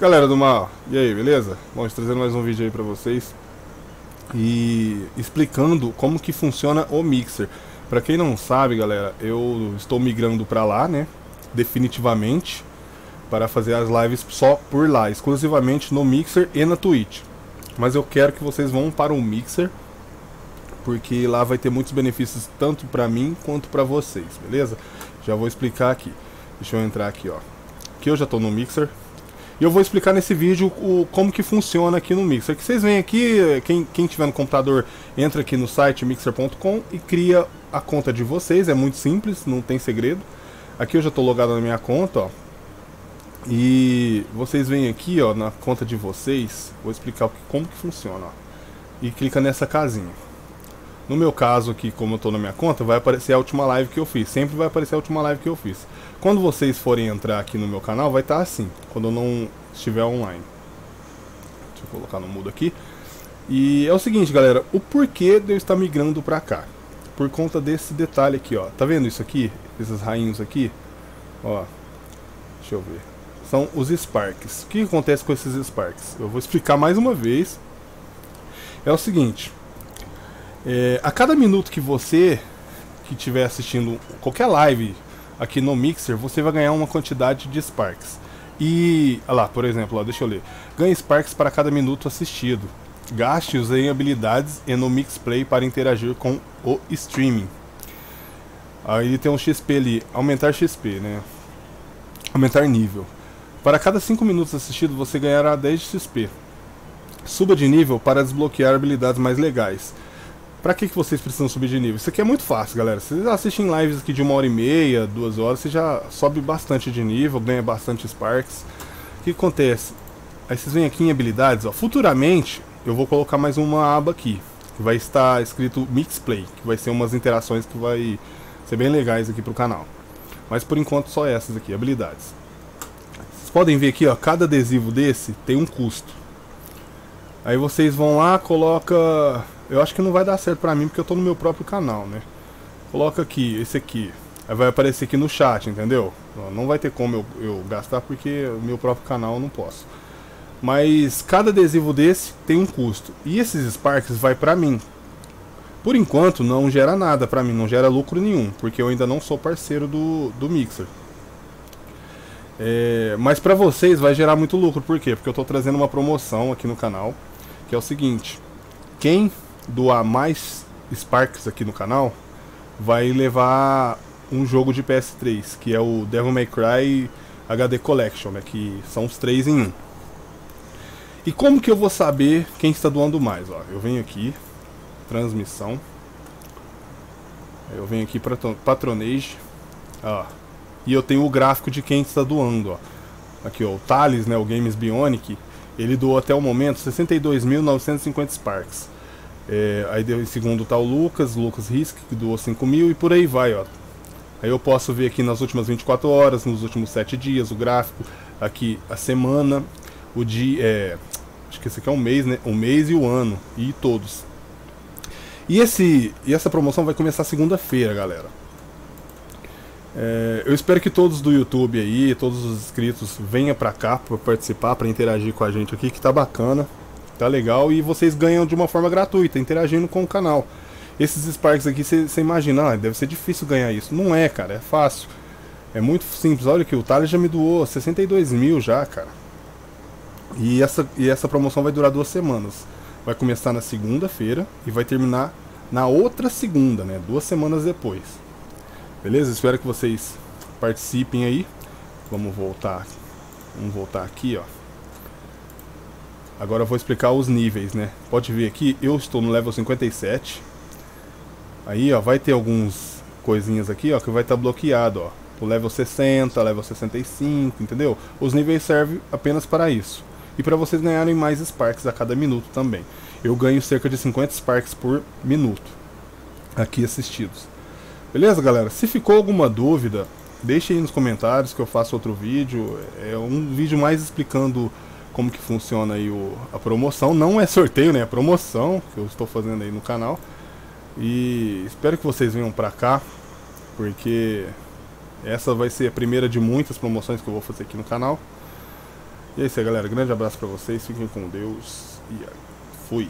Galera do mal, e aí, beleza? Bom, trazendo mais um vídeo aí pra vocês e explicando como que funciona o Mixer. Pra quem não sabe, galera, eu estou migrando pra lá, né? Definitivamente, para fazer as lives só por lá, exclusivamente no Mixer e na Twitch. Mas eu quero que vocês vão para o Mixer, porque lá vai ter muitos benefícios tanto pra mim quanto pra vocês, beleza? Já vou explicar aqui. Deixa eu entrar aqui, ó. Aqui eu já estou no Mixer, e eu vou explicar nesse vídeo o, como que funciona aqui no Mixer. Que vocês veem aqui, quem, quem tiver no computador, entra aqui no site mixer.com e cria a conta de vocês. É muito simples, não tem segredo. Aqui eu já estou logado na minha conta, ó. E vocês vêm aqui, ó, na conta de vocês. Vou explicar como que funciona, ó. E clica nessa casinha. No meu caso aqui, como eu estou na minha conta, vai aparecer a última live que eu fiz. Sempre vai aparecer a última live que eu fiz. Quando vocês forem entrar aqui no meu canal, vai estar tá assim, quando eu não estiver online. Deixa eu colocar no mudo aqui. E é o seguinte, galera, o porquê de eu estar migrando pra cá. Por conta desse detalhe aqui, ó. Tá vendo isso aqui? Esses rainhos aqui? Ó, deixa eu ver. São os Sparks. O que acontece com esses Sparks? Eu vou explicar mais uma vez. É o seguinte. É, a cada minuto que você que estiver assistindo qualquer live aqui no Mixer, você vai ganhar uma quantidade de Sparks. E, olha lá, por exemplo, ó, deixa eu ler. Ganhe Sparks para cada minuto assistido. Gaste-os em habilidades e no Mixplay para interagir com o streaming. Aí ele tem um XP ali, aumentar XP, né? Aumentar nível. Para cada 5 minutos assistido, você ganhará 10 de XP. Suba de nível para desbloquear habilidades mais legais. Pra que, que vocês precisam subir de nível? Isso aqui é muito fácil, galera. Vocês assistem lives aqui de uma hora e meia, duas horas, você já sobe bastante de nível, ganha bastante Sparks. O que acontece? Aí vocês vêm aqui em habilidades, ó. Futuramente, eu vou colocar mais uma aba aqui. Que vai estar escrito Mix Play, que vai ser umas interações que vai ser bem legais aqui pro canal. Mas por enquanto só essas aqui, habilidades. Vocês podem ver aqui, ó, cada adesivo desse tem um custo. Aí vocês vão lá, coloca eu acho que não vai dar certo pra mim porque eu tô no meu próprio canal, né? Coloca aqui, esse aqui. Aí vai aparecer aqui no chat, entendeu? Não vai ter como eu, eu gastar porque o meu próprio canal eu não posso. Mas cada adesivo desse tem um custo. E esses Sparks vai pra mim. Por enquanto não gera nada pra mim, não gera lucro nenhum. Porque eu ainda não sou parceiro do, do Mixer. É, mas pra vocês vai gerar muito lucro. Por quê? Porque eu tô trazendo uma promoção aqui no canal. Que é o seguinte. Quem doar mais Sparks aqui no canal, vai levar um jogo de PS3, que é o Devil May Cry HD Collection, né, que são os três em um. E como que eu vou saber quem está doando mais? Ó, eu venho aqui, transmissão, eu venho aqui para Patronage, ó, e eu tenho o gráfico de quem está doando. Ó. Aqui ó, o Thales, né, o Games Bionic, ele doou até o momento 62.950 Sparks. É, aí em segundo tá o Lucas, Lucas Risk, que doou 5 mil e por aí vai, ó. Aí eu posso ver aqui nas últimas 24 horas, nos últimos 7 dias, o gráfico, aqui a semana, o dia, é, acho que esse aqui é um mês, né? O mês e o ano, e todos. E, esse, e essa promoção vai começar segunda-feira, galera. É, eu espero que todos do YouTube aí, todos os inscritos, venham pra cá para participar, para interagir com a gente aqui, que tá bacana. Tá legal e vocês ganham de uma forma gratuita, interagindo com o canal. Esses Sparks aqui, você imagina, ah, deve ser difícil ganhar isso. Não é, cara, é fácil. É muito simples. Olha aqui, o Thales já me doou 62 mil já, cara. E essa, e essa promoção vai durar duas semanas. Vai começar na segunda-feira e vai terminar na outra segunda, né? Duas semanas depois. Beleza? Espero que vocês participem aí. Vamos voltar. Vamos voltar aqui, ó. Agora eu vou explicar os níveis, né? Pode ver aqui, eu estou no level 57. Aí, ó, vai ter alguns coisinhas aqui, ó, que vai estar tá bloqueado, ó. O level 60, level 65, entendeu? Os níveis servem apenas para isso. E para vocês ganharem mais Sparks a cada minuto também. Eu ganho cerca de 50 Sparks por minuto aqui assistidos. Beleza, galera? Se ficou alguma dúvida, deixe aí nos comentários que eu faço outro vídeo. É um vídeo mais explicando como que funciona aí o, a promoção. Não é sorteio, né? É promoção que eu estou fazendo aí no canal. E espero que vocês venham pra cá, porque essa vai ser a primeira de muitas promoções que eu vou fazer aqui no canal. E é isso aí, galera. Grande abraço pra vocês. Fiquem com Deus. E fui.